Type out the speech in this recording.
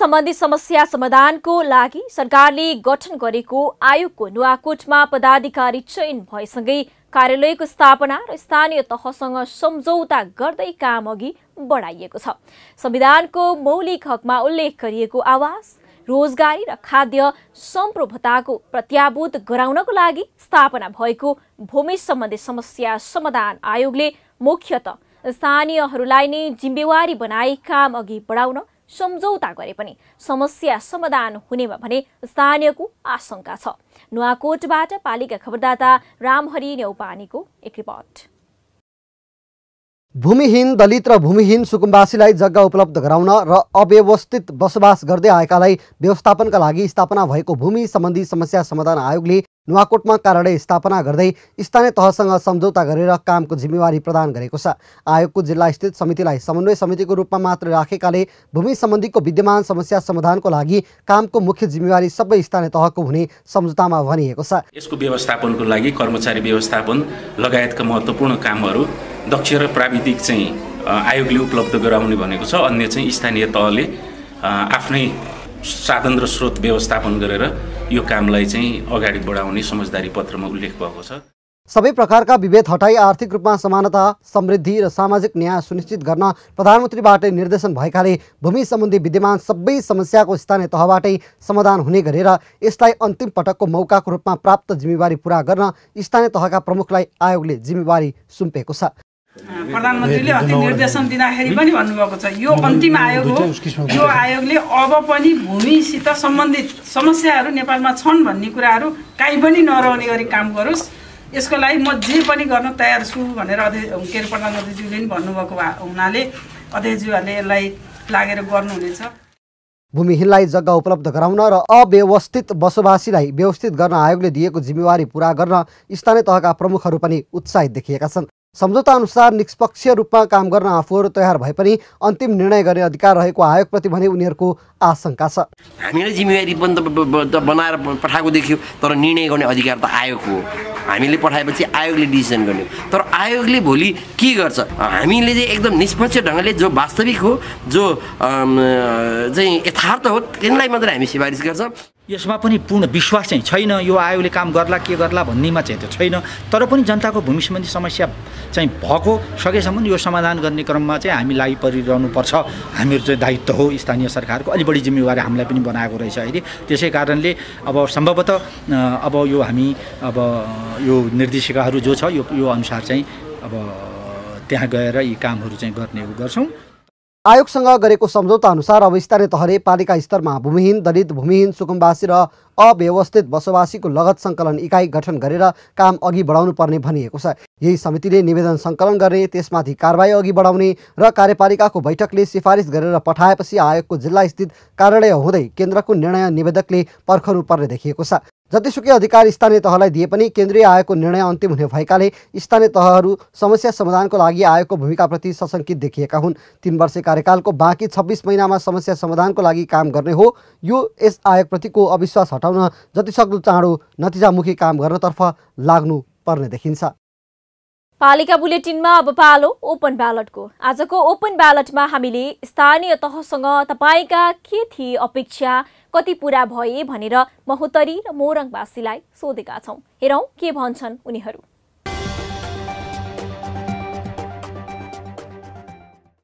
सम्बन्धी समस्या समाधानको लागि सरकारले गठन गरेको आयोगको नुवाकोटमा पदाधिकारी चयन भएसँगै कार्यालयको स्थापना र स्थानीय तहसँग सम्झौता गर्दै काम अघि बढाइएको छ। संविधानको मौलिक हकमा उल्लेख गरिएको आवास रोजगारी र खाद्य सम्प्रभुताको प्रत्याभूत गराउनको लागि स्थापना भएको भूमि सम्बन्धी समस्या समाधान आयोगले मुख्यत स्थानीयहरूलाई नै जिम्मेवारी बनाई काम अघि बढाउन सम्झौता गरे पनि समस्या समाधान हुनेमा भने स्थानीयको आशंका छ। नुवाकोटबाट पालिका खबरदाता रामहरि नेौपानीको एक रिपोर्ट। भूमिहीन दलित र भूमिहीन सुकुम्बासीलाई जग्गा उपलब्ध गराउन र अव्यवस्थित बसोबास गर्दै आएकालाई व्यवस्थापनका लागि स्थापना भएको भूमि सम्बन्धी समस्या समाधान आयोगले नुवाकोटमा कार्यालय स्थापना गर्दै स्थानीय तहसँग सम्झौता गरेर कामको जिम्मेवारी प्रदान गरेको छ। आयोगको जिल्ला स्थित समितिलाई समन्वय समितिको रूपमा मात्र राखेकाले भूमि सम्बन्धीको विद्यमान समस्या समाधानको लागि कामको मुख्य जिम्मेवारी सबै स्थानीय तहको हुने सम्झौतामा भनिएको छ। यसको व्यवस्थापनको लागि कर्मचारी व्यवस्थापन लगायतका महत्त्वपूर्ण कामहरू दक्ष र प्राविधिक चाहिँ आयोगले उपलब्ध गराउने भनेको छ। अन्य चाहिँ स्थानीय तहले आफ्नै साधन र स्रोत व्यवस्थापन गरेर यो कामलाई चाहिँ अगाडि बढाउने समझदारी पत्रमा उल्लेख भएको छ। सबै प्रकारका विभेद हटाई आर्थिक रूपमा समानता समृद्धि र सामाजिक न्याय सुनिश्चित गर्न प्रधानमन्त्रीबाटै निर्देशन भएकाले भूमि सम्बन्धी विद्यमान सबै समस्याको स्थानीय तहबाटै समाधान हुने गरेर यसलाई अन्तिम पटकको मौकाको रूपमा प्राप्त जिम्मेवारी पुरा गर्न स्थानीय तहका प्रमुखलाई आयोगले जिम्मेवारी सुम्पेको छ। प्रधानमन्त्रीले अस्ति निर्देशन दिँदाखेरि पनि भन्नुभएको छ यो अन्तिम आयोग हो। यो आयोगले अब पनि भूमिसित सम्बन्धित समस्याहरू नेपालमा छन् भन्ने कुराहरू काहीँ पनि नरहने गरी काम गरोस्। यसको लागि म जे पनि गर्न तयार छु भनेर अध्यक्ष के अरे प्रधानमन्त्रीज्यूले पनि भन्नुभएको हुनाले अध्यक्षज्यूहरूले यसलाई लागेर गर्नुहुनेछ। भूमिहीनलाई जग्गा उपलब्ध गराउन र अव्यवस्थित बसोबासीलाई व्यवस्थित गर्न आयोगले दिएको जिम्मेवारी पुरा गर्न स्थानीय तहका प्रमुखहरू पनि उत्साहित देखिएका छन्। सम्झौता अनुसार निष्पक्ष रूपमा काम गर्न आफूहरू तयार भए पनि अन्तिम निर्णय गर्ने अधिकार रहेको आयोगप्रति भने उनीहरूको आशंका छ। हामीले जिम्मेवारी पनि त बनाएर पठाएको देखियो तर निर्णय गर्ने अधिकार त आयोगको हो। हामीले पठाएपछि आयोगले डिसिजन गर्ने तर आयोगले भोलि के गर्छ? हामीले चाहिँ एकदम निष्पक्ष ढङ्गले जो वास्तविक हो जो चाहिँ यथार्थ हो त्यसलाई मात्रै हामी सिफारिस गर्छौँ। यसमा पनि पूर्ण विश्वास चाहिँ छैन। यो आयोगले काम गर्ला के गर्ला भन्नेमा चाहिँ त्यो छैन। तर पनि जनताको भूमि सम्बन्धी समस्या चाहिँ भएको सकेसम्म यो समाधान गर्ने क्रममा चाहिँ हामी लागि परिरहनुपर्छ। हामीहरू चाहिँ दायित्व हो स्थानीय सरकारको अलि बढी जिम्मेवारी हामीलाई पनि बनाएको रहेछ अहिले। त्यसै कारणले अब सम्भवतः अब यो हामी अब यो निर्देशिकाहरू जो छ यो यो अनुसार चाहिँ अब त्यहाँ गएर यी कामहरू चाहिँ गर्ने गर्छौँ। आयोगसँग गरेको सम्झौता अनुसार अब स्थानीय तहले पालिका स्तरमा भूमिहीन दलित भूमिहीन सुकुम्बासी र अव्यवस्थित बसोबासीको लगत सङ्कलन इकाइ गठन गरेर काम अघि बढाउनु पर्ने भनिएको छ। यही समितिले निवेदन सङ्कलन गर्ने त्यसमाथि कारवाही अघि बढाउने र कार्यपालिकाको बैठकले सिफारिस गरेर पठाएपछि आयोगको जिल्ला स्थित कार्यालय हुँदै केन्द्रको निर्णय निवेदकले पर्खनु पर्ने देखिएको छ। जतिसुकै अधिकार स्थानीय तहलाई दिए पनि केन्द्रीय आयोगको निर्णय अन्तिम हुने भएकाले स्थानीय तहहरू समस्या समाधानको लागि आयोगको भूमिकाप्रति सशङ्कित देखिएका हुन्। तिन वर्ष कार्यकालको बाँकी छब्बिस महिनामा समस्या समाधानको लागि काम गर्ने हो। यो यस आयोगप्रतिको अविश्वास हटाउन जतिसक्दो चाँडो नतिजामुखी काम गर्नतर्फ लाग्नु पर्ने देखिन्छ। पालिका बुलेटिनमा अब पालो ओपन ब्यालटको। आजको ओपन ब्यालटमा हामीले स्थानीय तहसँग तपाईँका के थिए अपेक्षा कति पुरा भए भनेर महोत्तरी र मोरङवासीलाई सोधेका छौँ। हेरौँ के भन्छन् उनीहरू।